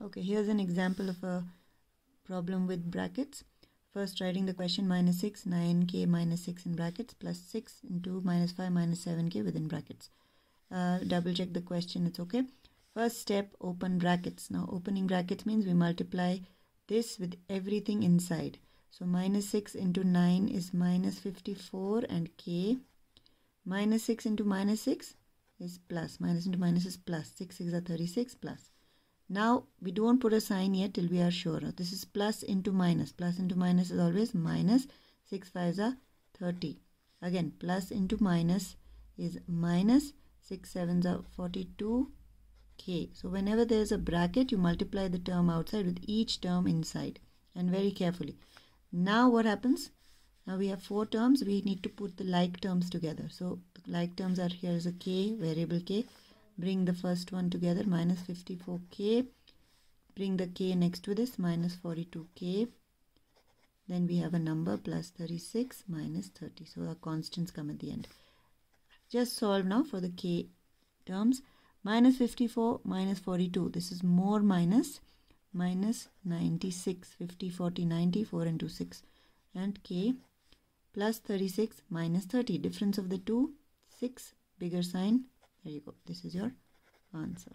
Okay, here's an example of a problem with brackets. First writing the question minus 6, 9k minus 6 in brackets plus 6 into minus 5 minus 7k within brackets. Uh, double check the question, it's okay. First step, open brackets. Now opening brackets means we multiply this with everything inside. So minus 6 into 9 is minus 54 and k. Minus 6 into minus 6 is plus. Minus into minus is plus. 6 6 are 36 plus. Now we don't put a sign yet till we are sure. This is plus into minus. Plus into minus is always minus. 6 5s are 30. Again plus into minus is minus. 6 7s are 42 k. So whenever there is a bracket you multiply the term outside with each term inside and very carefully. Now what happens? Now we have four terms. We need to put the like terms together. So like terms are here is a k variable k bring the first one together minus 54k bring the k next to this minus 42k then we have a number plus 36 minus 30 so our constants come at the end. Just solve now for the k terms. Minus 54 minus 42 this is more minus minus 96 50 40 90 4 into 6 and k plus 36 minus 30 difference of the two 6 bigger sign there you go. This is your answer